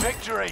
Victory!